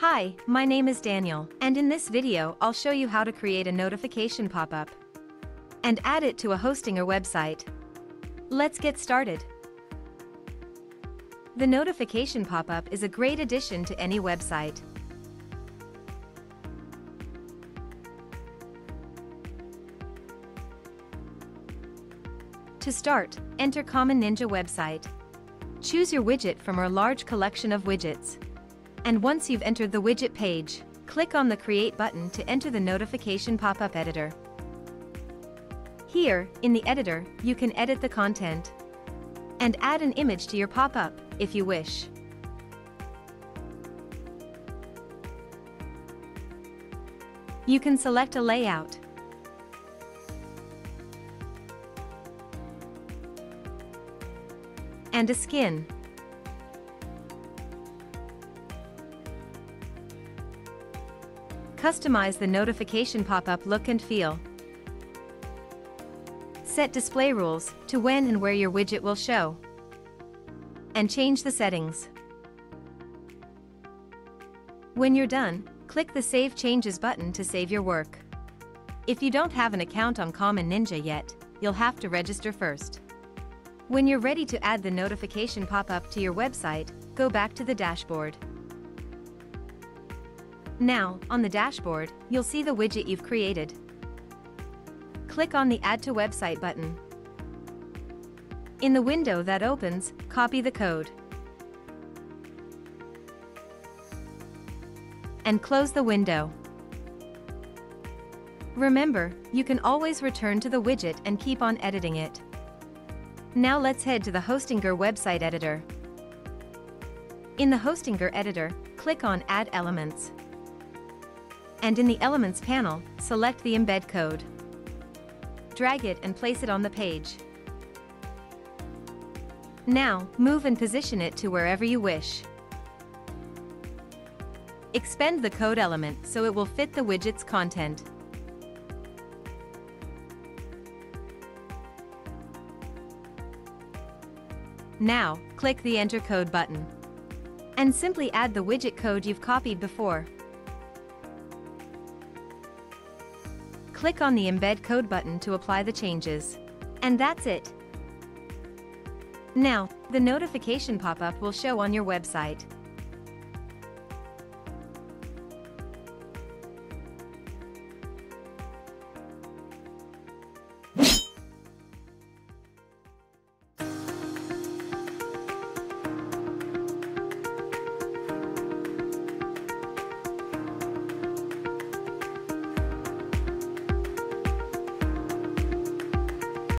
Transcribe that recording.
Hi, my name is Daniel, and in this video I'll show you how to create a notification pop-up and add it to a Hostinger website. Let's get started. The notification pop-up is a great addition to any website. To start, enter Common Ninja website. Choose your widget from our large collection of widgets. And once you've entered the widget page, click on the Create button to enter the notification pop-up editor. Here, in the editor, you can edit the content and add an image to your pop-up, if you wish. You can select a layout and a skin. Customize the notification pop-up look and feel. Set display rules to when and where your widget will show. And change the settings. When you're done, click the Save Changes button to save your work. If you don't have an account on Common Ninja yet, you'll have to register first. When you're ready to add the notification pop-up to your website, go back to the dashboard. Now, on the dashboard, you'll see the widget you've created. Click on the Add to Website button. In the window that opens, copy the code. And close the window. Remember, you can always return to the widget and keep on editing it. Now let's head to the Hostinger website editor. In the Hostinger editor, click on Add Elements and in the Elements panel, select the embed code. Drag it and place it on the page. Now, move and position it to wherever you wish. Expend the code element so it will fit the widget's content. Now, click the Enter Code button. And simply add the widget code you've copied before. Click on the Embed Code button to apply the changes. And that's it. Now, the notification pop-up will show on your website.